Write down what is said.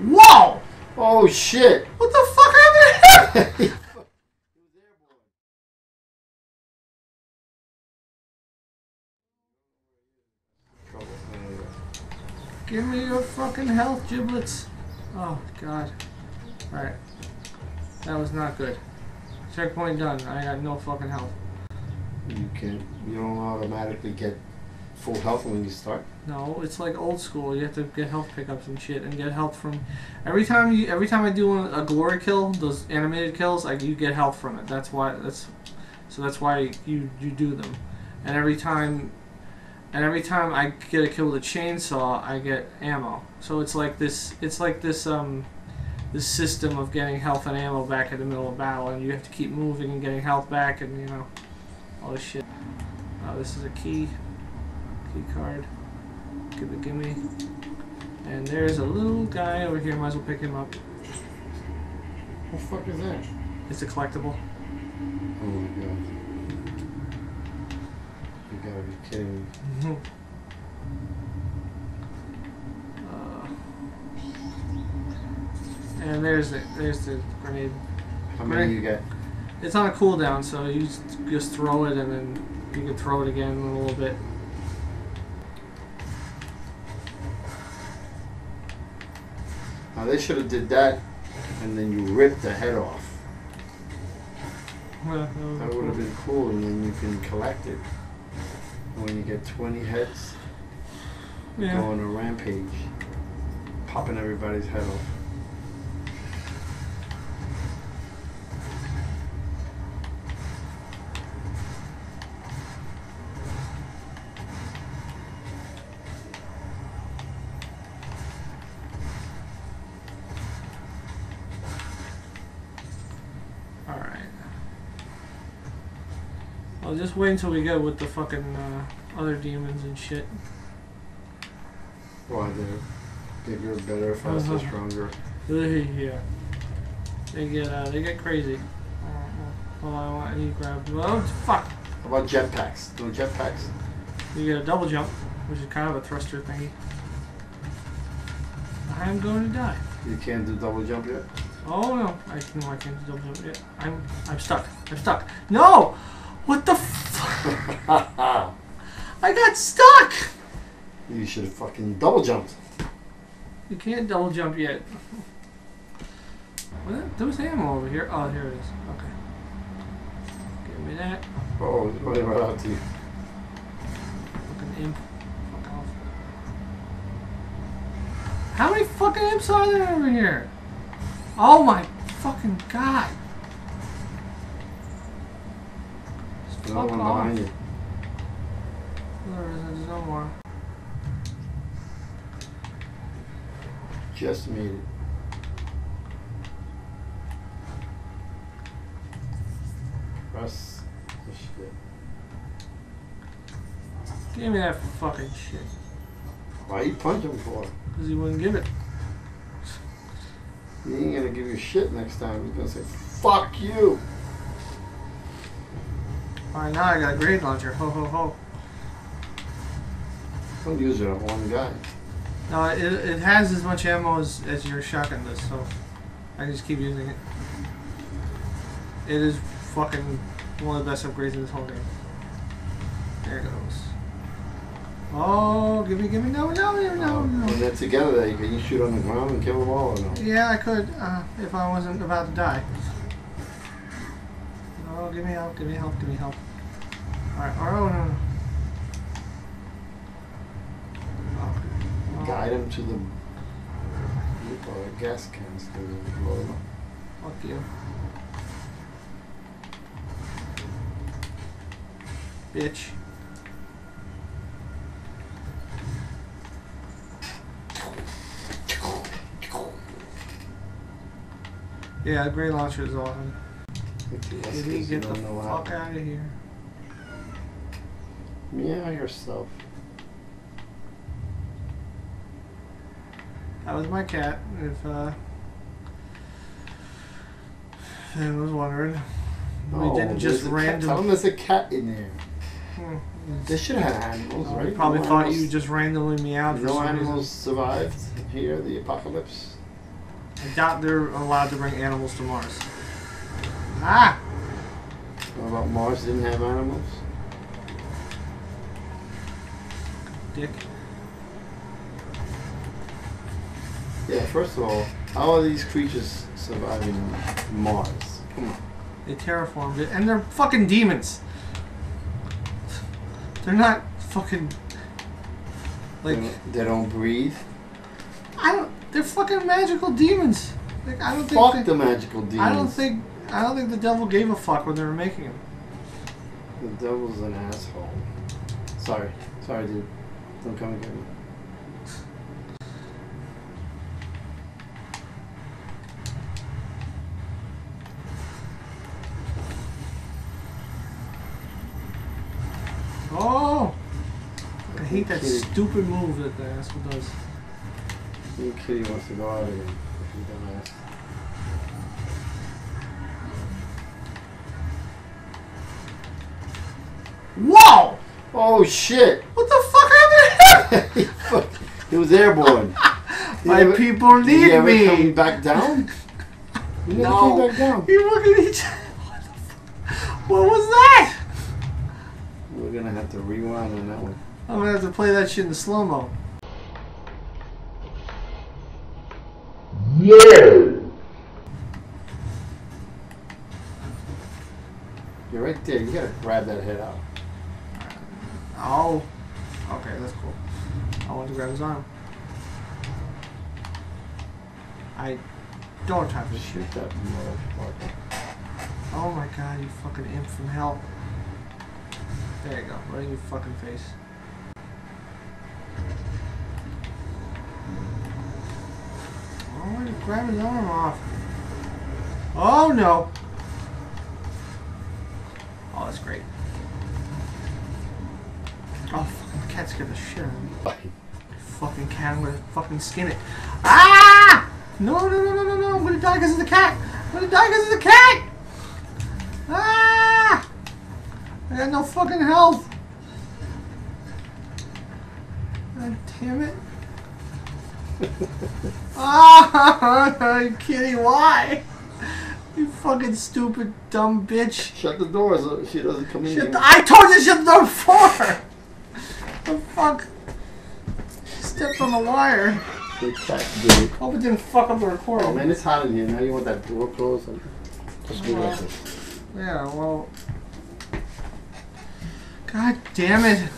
Whoa! Oh shit! What the fuck happened? Give me your fucking health, giblets. Oh, God. Alright. That was not good. Checkpoint done. I got no fucking health. You can't. you don't automatically get full health when you start. No, it's like old school. You have to get health pickups and shit, and get health from every time you every time I do a glory kill, those animated kills, like you get health from it. That's why that's so that's why you you do them, and every time and every time I get a kill with a chainsaw, I get ammo. So it's like this it's like this um this system of getting health and ammo back in the middle of battle, and you have to keep moving and getting health back, and you know all this shit. Oh, this is a key key card. Give it, gimme. And there's a little guy over here. Might as well pick him up. What the fuck is that? It's a collectible. Oh my god. You gotta be kidding me. uh, and there's the there's the grenade. How many you get? It's on a cooldown, so you just, just throw it and then you can throw it again in a little bit. Now they should have did that and then you rip the head off. Well, That would have been cool and then you can collect it. When you get 20 heads, you Yeah. go on a rampage, popping everybody's head off. I'll just wait until we get with the fucking uh, other demons and shit. Why they're bigger, better, faster, Uh-huh. stronger. yeah. They get uh, they get crazy. Uh, on, I want you grab. Oh fuck! How about jetpacks? No jetpacks? You get a double jump, which is kind of a thruster thingy. I'm going to die. You can't do double jump yet? Oh no, I no, I can't do double jump yet. I'm I'm stuck. I'm stuck. No! What the fuck? I got stuck. you should have fucking double jumped. You can't double jump yet. What? There was ammo over here. Oh, here it is. Okay. Give me that. Oh, running right out to you. Fucking imp. Fuck off. How many fucking imps are there over here? Oh my fucking god. Another fuck one off. behind you. There isn't. No more. Just made it. Press the shit. Give me that fucking shit. Why you punch him for? Because he wouldn't give it. He ain't gonna give you shit next time. He's gonna say, fuck you. Alright, now I got a grenade launcher. Ho ho ho. Don't use it on one guy. No, it, it has as much ammo as, as your shotgun does, so I can just keep using it. It is fucking one of the best upgrades in this whole game. There it goes. Oh, give me, give me, no, no, no, no, Um, When no. they're together, can you shoot on the ground and kill them all or no? Yeah, I could, uh, if I wasn't about to die. Oh, give me help, give me help, give me help. Alright, no, no. Oh, oh. Guide him to the uh, gas canister and blow him up. Fuck you. Bitch. Yeah, the grenade launcher is awesome. That's Did 'cause he get the don't know how- fuck out of here? Meow yourself. That was my cat. If uh, if anyone was wondering, we Oh, didn't just there's. Tell random. him there's a cat in there. Hmm. They should have had animals, I right? probably No thought animals- you just randomly meowed No animals reason. survived here, the apocalypse. I doubt they're allowed to bring animals to Mars. Ah! What about Mars didn't have animals? Dick. Yeah, first of all, how are these creatures surviving Mars? Come on. They terraformed it, and they're fucking demons. They're not fucking like they, don't, they don't breathe. I don't. They're fucking magical demons. Like I don't think. Fuck the magical demons. I don't think. I don't think the devil gave a fuck when they were making them. The devil's an asshole. Sorry. Sorry, dude. Don't come and get me. Oh! I hate that Kitty. stupid move that the asshole does. Your kitty wants to go out again. You don't. Whoa! Oh shit! What the fuck happened? he, fuck- he was airborne. My never- people need ever me. come back down? He No. came back down. You look at each. What? What was that? We're gonna have to rewind on that one. I'm gonna have to play that shit in slow mo. Yeah. You're right there. You gotta grab that head out. Oh. Okay, that's cool. I want to grab his arm. I don't have shit. Shoot that motherfucker. Oh my god, you fucking imp from hell. There you go, right in your fucking face. Oh, you grab his arm off. Oh no! Oh, that's great. Oh, fucking cat scared the shit out of me. Fucking cat, I'm gonna fucking skin it. Ah! No, no, no, no, no, no, I'm gonna die because of the cat! I'm gonna die because of the cat! Ah! I got no fucking health! God damn it. ah! you kidding? Why? You fucking stupid dumb bitch. Shut the door so she doesn't come in Shut here. the, I told you to shut the door before! the fuck? She stepped on the wire. Cat did it. Hope it didn't fuck up the recording. Oh man, it's hot in here. Now you want that door closed? Just go like this. Yeah, well. God damn it.